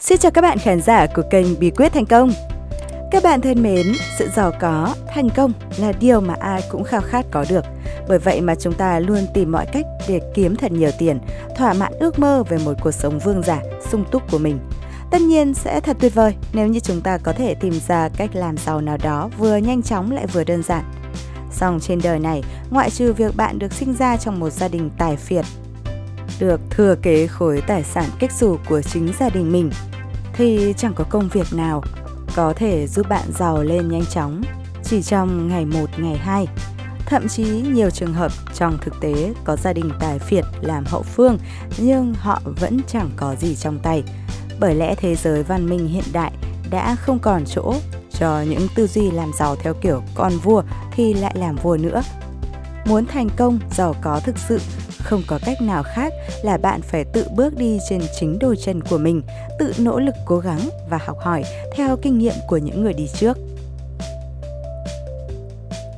Xin chào các bạn khán giả của kênh Bí quyết thành công. Các bạn thân mến, sự giàu có, thành công là điều mà ai cũng khao khát có được. Bởi vậy mà chúng ta luôn tìm mọi cách để kiếm thật nhiều tiền, thỏa mãn ước mơ về một cuộc sống vương giả, sung túc của mình. Tất nhiên sẽ thật tuyệt vời nếu như chúng ta có thể tìm ra cách làm giàu nào đó vừa nhanh chóng lại vừa đơn giản. Song trên đời này, ngoại trừ việc bạn được sinh ra trong một gia đình tài phiệt, được thừa kế khối tài sản cách xù của chính gia đình mình, thì chẳng có công việc nào có thể giúp bạn giàu lên nhanh chóng chỉ trong ngày 1, ngày 2. Thậm chí nhiều trường hợp trong thực tế có gia đình tài phiệt làm hậu phương nhưng họ vẫn chẳng có gì trong tay. Bởi lẽ thế giới văn minh hiện đại đã không còn chỗ cho những tư duy làm giàu theo kiểu con vua thì lại làm vua nữa. Muốn thành công, giàu có thực sự không có cách nào khác là bạn phải tự bước đi trên chính đôi chân của mình, tự nỗ lực cố gắng và học hỏi theo kinh nghiệm của những người đi trước.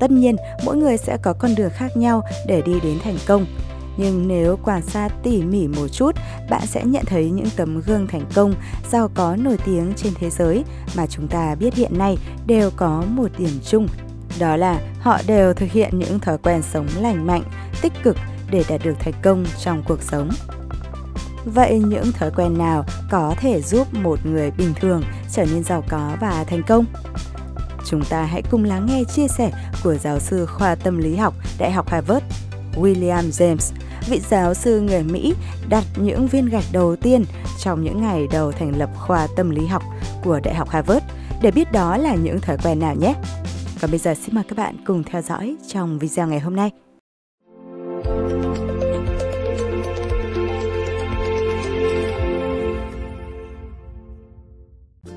Tất nhiên, mỗi người sẽ có con đường khác nhau để đi đến thành công. Nhưng nếu quan sát tỉ mỉ một chút, bạn sẽ nhận thấy những tấm gương thành công, giàu có nổi tiếng trên thế giới mà chúng ta biết hiện nay đều có một điểm chung. Đó là họ đều thực hiện những thói quen sống lành mạnh, tích cực để đạt được thành công trong cuộc sống. Vậy những thói quen nào có thể giúp một người bình thường trở nên giàu có và thành công? Chúng ta hãy cùng lắng nghe chia sẻ của giáo sư khoa tâm lý học Đại học Harvard, William James, vị giáo sư người Mỹ đặt những viên gạch đầu tiên trong những ngày đầu thành lập khoa tâm lý học của Đại học Harvard để biết đó là những thói quen nào nhé. Còn bây giờ xin mời các bạn cùng theo dõi trong video ngày hôm nay.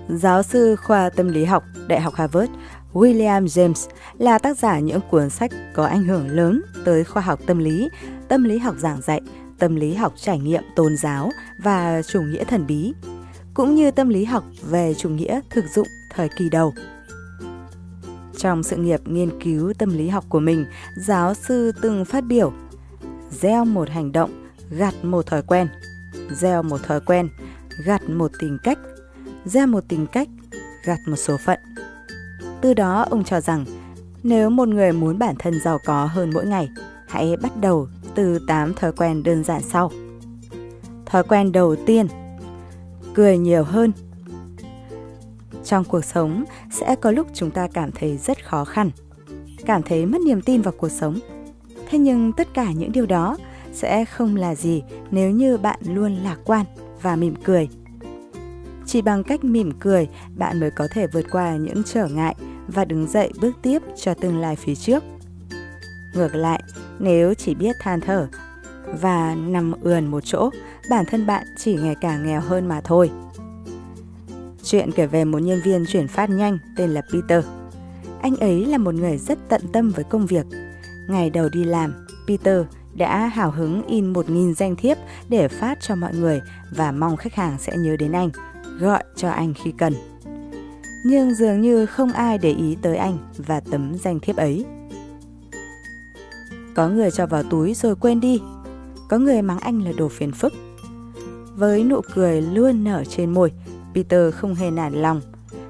Giáo sư khoa tâm lý học Đại học Harvard William James là tác giả những cuốn sách có ảnh hưởng lớn tới khoa học tâm lý, tâm lý học giảng dạy, tâm lý học trải nghiệm tôn giáo và chủ nghĩa thần bí, cũng như tâm lý học về chủ nghĩa thực dụng thời kỳ đầu. Trong sự nghiệp nghiên cứu tâm lý học của mình, giáo sư từng phát biểu gieo một hành động, gặt một thói quen, gieo một thói quen, gặt một tính cách gieo một tính cách, gặt một số phận. Từ đó ông cho rằng nếu một người muốn bản thân giàu có hơn mỗi ngày, hãy bắt đầu từ 8 thói quen đơn giản sau. Thói quen đầu tiên, cười nhiều hơn. Trong cuộc sống sẽ có lúc chúng ta cảm thấy rất khó khăn, cảm thấy mất niềm tin vào cuộc sống. Thế nhưng tất cả những điều đó sẽ không là gì nếu như bạn luôn lạc quan và mỉm cười chỉ bằng cách mỉm cười, bạn mới có thể vượt qua những trở ngại và đứng dậy bước tiếp cho tương lai phía trước. Ngược lại, nếu chỉ biết than thở và nằm ườn một chỗ, bản thân bạn chỉ ngày càng nghèo hơn mà thôi. Chuyện kể về một nhân viên chuyển phát nhanh tên là Peter. Anh ấy là một người rất tận tâm với công việc. Ngày đầu đi làm, Peter đã hào hứng in 1.000 danh thiếp để phát cho mọi người và mong khách hàng sẽ nhớ đến anh gọi cho anh khi cần. Nhưng dường như không ai để ý tới anh và tấm danh thiếp ấy. Có người cho vào túi rồi quên đi, có người mắng anh là đồ phiền phức. Với nụ cười luôn nở trên môi, Peter không hề nản lòng.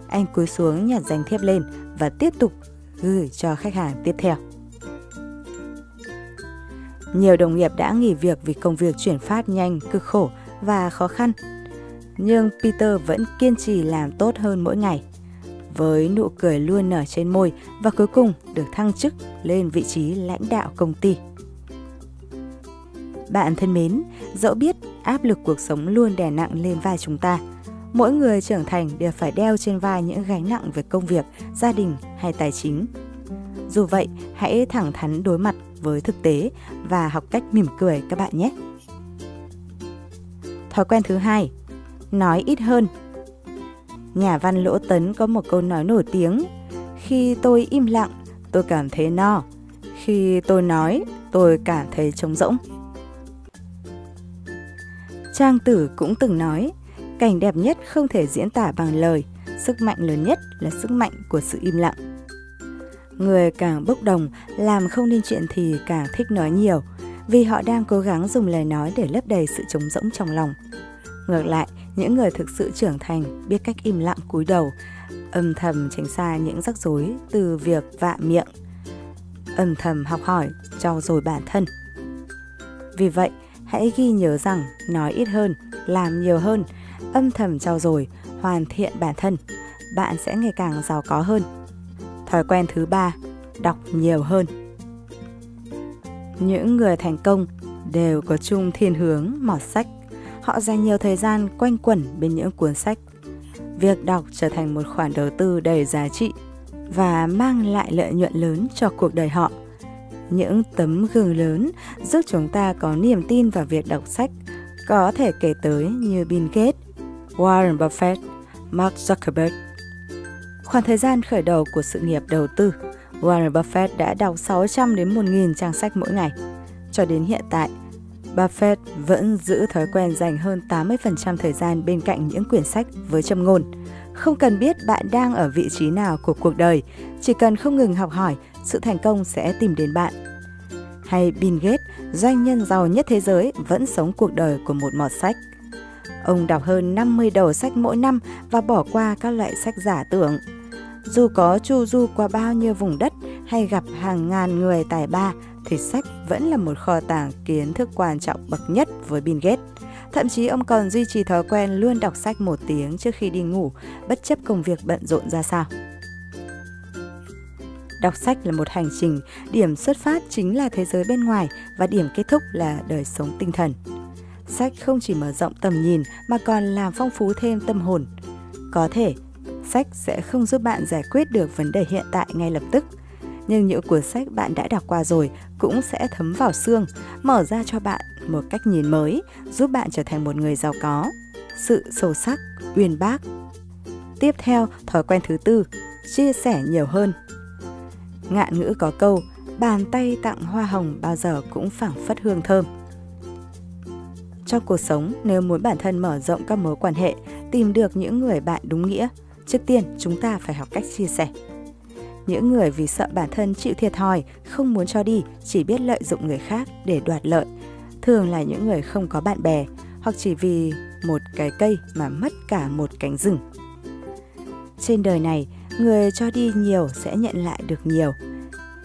Anh cúi xuống nhặt danh thiếp lên và tiếp tục gửi cho khách hàng tiếp theo. Nhiều đồng nghiệp đã nghỉ việc vì công việc chuyển phát nhanh, cực khổ và khó khăn nhưng Peter vẫn kiên trì làm tốt hơn mỗi ngày. Với nụ cười luôn nở trên môi và cuối cùng được thăng chức lên vị trí lãnh đạo công ty. Bạn thân mến, dẫu biết áp lực cuộc sống luôn đè nặng lên vai chúng ta, mỗi người trưởng thành đều phải đeo trên vai những gánh nặng về công việc, gia đình hay tài chính. Dù vậy, hãy thẳng thắn đối mặt với thực tế và học cách mỉm cười các bạn nhé. Thói quen thứ hai, nói ít hơn. Nhà văn Lỗ Tấn có một câu nói nổi tiếng, khi tôi im lặng, tôi cảm thấy no, khi tôi nói, tôi cảm thấy trống rỗng. Trang Tử cũng từng nói, cảnh đẹp nhất không thể diễn tả bằng lời, sức mạnh lớn nhất là sức mạnh của sự im lặng. Người càng bốc đồng, làm không nên chuyện thì càng thích nói nhiều, vì họ đang cố gắng dùng lời nói để lấp đầy sự trống rỗng trong lòng. Ngược lại, những người thực sự trưởng thành biết cách im lặng cúi đầu, âm thầm tránh xa những rắc rối từ việc vạ miệng, âm thầm học hỏi, trau dồi bản thân. Vì vậy, hãy ghi nhớ rằng nói ít hơn, làm nhiều hơn, âm thầm trau dồi, hoàn thiện bản thân, bạn sẽ ngày càng giàu có hơn. Thói quen thứ ba, đọc nhiều hơn. Những người thành công đều có chung thiên hướng mọt sách. Họ dành nhiều thời gian quanh quẩn bên những cuốn sách. Việc đọc trở thành một khoản đầu tư đầy giá trị và mang lại lợi nhuận lớn cho cuộc đời họ. Những tấm gương lớn giúp chúng ta có niềm tin vào việc đọc sách có thể kể tới như Bill Gates, Warren Buffett, Mark Zuckerberg. Khoảng thời gian khởi đầu của sự nghiệp đầu tư, Warren Buffett đã đọc 600 đến 1.000 trang sách mỗi ngày. Cho đến hiện tại, Buffett vẫn giữ thói quen dành hơn 80% thời gian bên cạnh những quyển sách với châm ngôn. Không cần biết bạn đang ở vị trí nào của cuộc đời, chỉ cần không ngừng học hỏi, sự thành công sẽ tìm đến bạn. Hay Bill Gates, doanh nhân giàu nhất thế giới, vẫn sống cuộc đời của một mọt sách. Ông đọc hơn 50 đầu sách mỗi năm và bỏ qua các loại sách giả tưởng. Dù có chu du qua bao nhiêu vùng đất hay gặp hàng ngàn người tài ba, thì sách vẫn là một kho tàng kiến thức quan trọng bậc nhất với Bill Gates. Thậm chí ông còn duy trì thói quen luôn đọc sách một tiếng trước khi đi ngủ, bất chấp công việc bận rộn ra sao. Đọc sách là một hành trình, điểm xuất phát chính là thế giới bên ngoài và điểm kết thúc là đời sống tinh thần. Sách không chỉ mở rộng tầm nhìn mà còn làm phong phú thêm tâm hồn. Có thể, sách sẽ không giúp bạn giải quyết được vấn đề hiện tại ngay lập tức, nhưng những cuốn sách bạn đã đọc qua rồi cũng sẽ thấm vào xương, mở ra cho bạn một cách nhìn mới, giúp bạn trở thành một người giàu có, sự sâu sắc, uyên bác. Tiếp theo, thói quen thứ tư, chia sẻ nhiều hơn. Ngạn ngữ có câu, bàn tay tặng hoa hồng bao giờ cũng phảng phất hương thơm. Trong cuộc sống, nếu muốn bản thân mở rộng các mối quan hệ, tìm được những người bạn đúng nghĩa, trước tiên chúng ta phải học cách chia sẻ. Những người vì sợ bản thân chịu thiệt thòi, không muốn cho đi, chỉ biết lợi dụng người khác để đoạt lợi, thường là những người không có bạn bè hoặc chỉ vì một cái cây mà mất cả một cánh rừng. Trên đời này, người cho đi nhiều sẽ nhận lại được nhiều.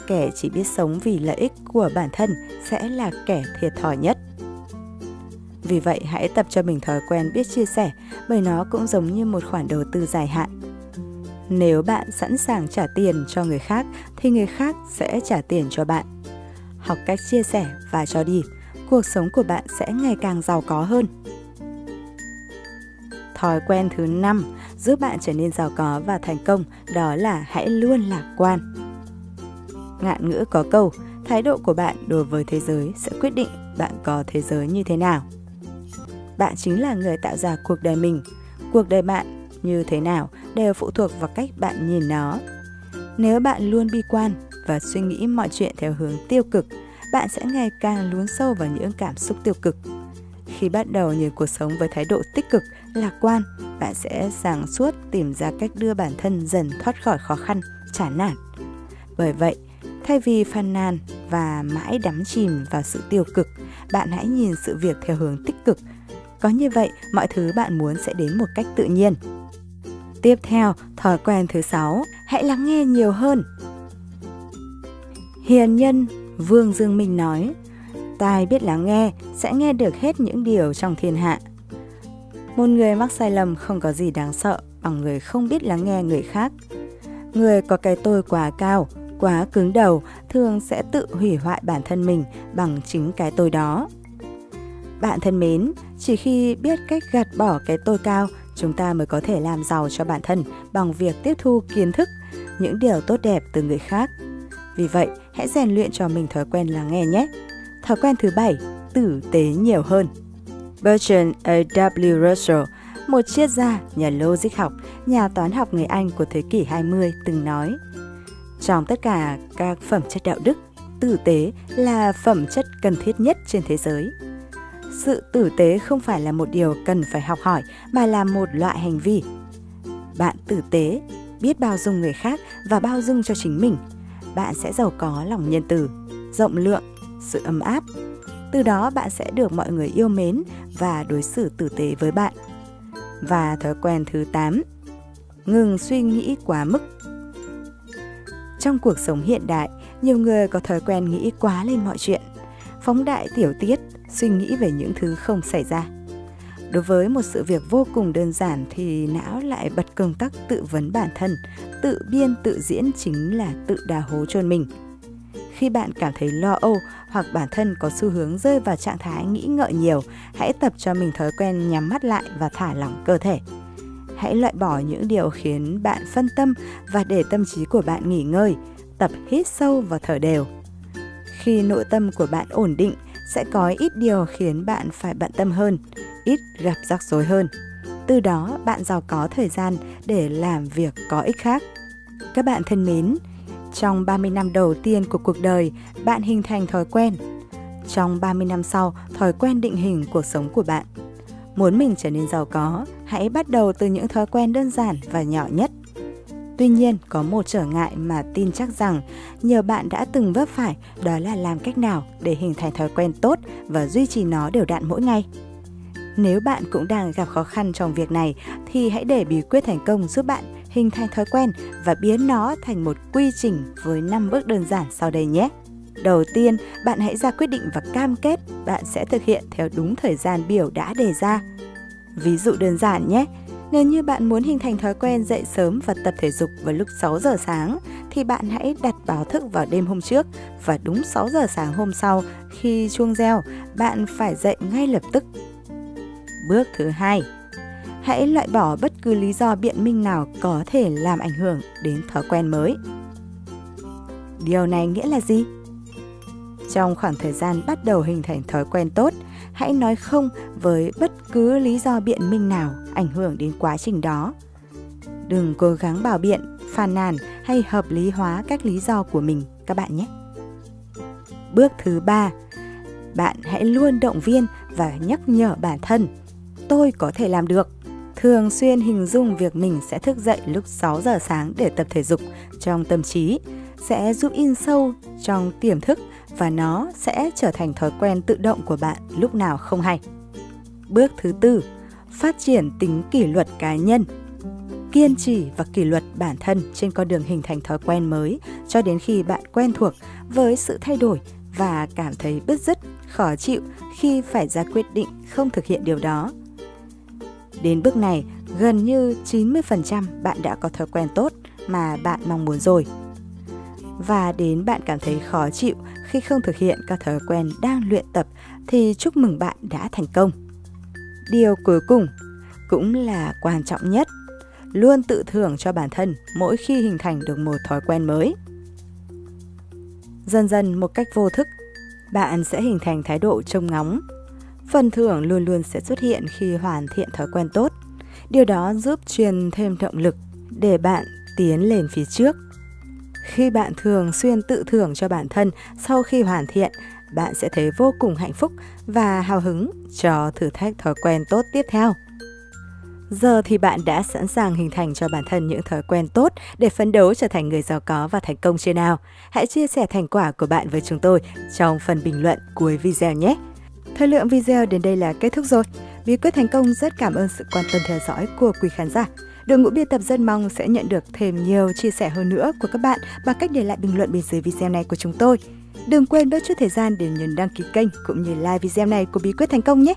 Kẻ chỉ biết sống vì lợi ích của bản thân sẽ là kẻ thiệt thòi nhất. Vì vậy, hãy tập cho mình thói quen biết chia sẻ, bởi nó cũng giống như một khoản đầu tư dài hạn. Nếu bạn sẵn sàng trả tiền cho người khác thì người khác sẽ trả tiền cho bạn. Học cách chia sẻ và cho đi, cuộc sống của bạn sẽ ngày càng giàu có hơn. Thói quen thứ 5 giúp bạn trở nên giàu có và thành công đó là hãy luôn lạc quan. Ngạn ngữ có câu, thái độ của bạn đối với thế giới sẽ quyết định bạn có thế giới như thế nào. Bạn chính là người tạo ra cuộc đời mình. Cuộc đời bạn như thế nào đều phụ thuộc vào cách bạn nhìn nó. Nếu bạn luôn bi quan và suy nghĩ mọi chuyện theo hướng tiêu cực, bạn sẽ ngày càng lún sâu vào những cảm xúc tiêu cực. Khi bắt đầu nhìn cuộc sống với thái độ tích cực, lạc quan, bạn sẽ sáng suốt tìm ra cách đưa bản thân dần thoát khỏi khó khăn, chán nản. Bởi vậy, thay vì phàn nàn và mãi đắm chìm vào sự tiêu cực, bạn hãy nhìn sự việc theo hướng tích cực. Có như vậy, mọi thứ bạn muốn sẽ đến một cách tự nhiên. Tiếp theo, thói quen thứ sáu, hãy lắng nghe nhiều hơn. Hiền nhân Vương Dương Minh nói, tai biết lắng nghe sẽ nghe được hết những điều trong thiên hạ. Một người mắc sai lầm không có gì đáng sợ bằng người không biết lắng nghe người khác. Người có cái tôi quá cao, quá cứng đầu thường sẽ tự hủy hoại bản thân mình bằng chính cái tôi đó. Bạn thân mến, chỉ khi biết cách gạt bỏ cái tôi cao chúng ta mới có thể làm giàu cho bản thân bằng việc tiếp thu kiến thức, những điều tốt đẹp từ người khác. Vì vậy, hãy rèn luyện cho mình thói quen lắng nghe nhé. Thói quen thứ bảy, tử tế nhiều hơn. Bertrand A. W. Russell, một triết gia, nhà logic học, nhà toán học người Anh của thế kỷ 20 từng nói Trong tất cả các phẩm chất đạo đức, tử tế là phẩm chất cần thiết nhất trên thế giới sự tử tế không phải là một điều cần phải học hỏi mà là một loại hành vi. Bạn tử tế biết bao dung người khác và bao dung cho chính mình. Bạn sẽ giàu có lòng nhân từ rộng lượng sự ấm áp. Từ đó bạn sẽ được mọi người yêu mến và đối xử tử tế với bạn. Và thói quen thứ 8, ngừng suy nghĩ quá mức. Trong cuộc sống hiện đại, nhiều người có thói quen nghĩ quá lên mọi chuyện, phóng đại tiểu tiết, suy nghĩ về những thứ không xảy ra. Đối với một sự việc vô cùng đơn giản thì não lại bật công tắc tự vấn bản thân, tự biên tự diễn chính là tự đào hố chôn mình. Khi bạn cảm thấy lo âu hoặc bản thân có xu hướng rơi vào trạng thái nghĩ ngợi nhiều, hãy tập cho mình thói quen nhắm mắt lại và thả lỏng cơ thể. Hãy loại bỏ những điều khiến bạn phân tâm và để tâm trí của bạn nghỉ ngơi, tập hít sâu và thở đều. Khi nội tâm của bạn ổn định, sẽ có ít điều khiến bạn phải bận tâm hơn, ít gặp rắc rối hơn. Từ đó bạn giàu có thời gian để làm việc có ích khác. Các bạn thân mến, trong 30 năm đầu tiên của cuộc đời, bạn hình thành thói quen. Trong 30 năm sau, thói quen định hình cuộc sống của bạn. Muốn mình trở nên giàu có, hãy bắt đầu từ những thói quen đơn giản và nhỏ nhất. Tuy nhiên, có một trở ngại mà tin chắc rằng nhiều bạn đã từng vấp phải, đó là làm cách nào để hình thành thói quen tốt và duy trì nó đều đặn mỗi ngày. Nếu bạn cũng đang gặp khó khăn trong việc này thì hãy để bí quyết thành công giúp bạn hình thành thói quen và biến nó thành một quy trình với 5 bước đơn giản sau đây nhé. Đầu tiên, bạn hãy ra quyết định và cam kết bạn sẽ thực hiện theo đúng thời gian biểu đã đề ra. Ví dụ đơn giản nhé, nếu như bạn muốn hình thành thói quen dậy sớm và tập thể dục vào lúc 6 giờ sáng thì bạn hãy đặt báo thức vào đêm hôm trước và đúng 6 giờ sáng hôm sau khi chuông reo, bạn phải dậy ngay lập tức. Bước thứ hai, hãy loại bỏ bất cứ lý do biện minh nào có thể làm ảnh hưởng đến thói quen mới. Điều này nghĩa là gì? Trong khoảng thời gian bắt đầu hình thành thói quen tốt, hãy nói không với bất cứ lý do biện minh nào ảnh hưởng đến quá trình đó. Đừng cố gắng bảo biện, phàn nàn hay hợp lý hóa các lý do của mình các bạn nhé. Bước thứ ba, bạn hãy luôn động viên và nhắc nhở bản thân, tôi có thể làm được. Thường xuyên hình dung việc mình sẽ thức dậy lúc 6 giờ sáng để tập thể dục trong tâm trí sẽ giúp in sâu trong tiềm thức và nó sẽ trở thành thói quen tự động của bạn lúc nào không hay. Bước thứ tư, phát triển tính kỷ luật cá nhân. Kiên trì và kỷ luật bản thân trên con đường hình thành thói quen mới cho đến khi bạn quen thuộc với sự thay đổi và cảm thấy bứt rứt, khó chịu khi phải ra quyết định không thực hiện điều đó. Đến bước này, gần như 90% bạn đã có thói quen tốt mà bạn mong muốn rồi. Và đến bạn cảm thấy khó chịu khi không thực hiện các thói quen đang luyện tập thì chúc mừng bạn đã thành công. Điều cuối cùng cũng là quan trọng nhất, luôn tự thưởng cho bản thân mỗi khi hình thành được một thói quen mới. Dần dần một cách vô thức, bạn sẽ hình thành thái độ trông ngóng. Phần thưởng luôn luôn sẽ xuất hiện khi hoàn thiện thói quen tốt. Điều đó giúp truyền thêm động lực để bạn tiến lên phía trước khi bạn thường xuyên tự thưởng cho bản thân sau khi hoàn thiện, bạn sẽ thấy vô cùng hạnh phúc và hào hứng cho thử thách thói quen tốt tiếp theo. Giờ thì bạn đã sẵn sàng hình thành cho bản thân những thói quen tốt để phấn đấu trở thành người giàu có và thành công chưa nào? Hãy chia sẻ thành quả của bạn với chúng tôi trong phần bình luận cuối video nhé. Thời lượng video đến đây là kết thúc rồi. Bí quyết thành công rất cảm ơn sự quan tâm theo dõi của quý khán giả. Đội ngũ biên tập rất mong sẽ nhận được thêm nhiều chia sẻ hơn nữa của các bạn bằng cách để lại bình luận bên dưới video này của chúng tôi. Đừng quên bớt chút thời gian để nhấn đăng ký kênh cũng như like video này của Bí quyết thành công nhé.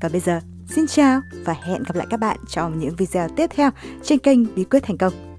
Còn bây giờ, xin chào và hẹn gặp lại các bạn trong những video tiếp theo trên kênh Bí quyết thành công.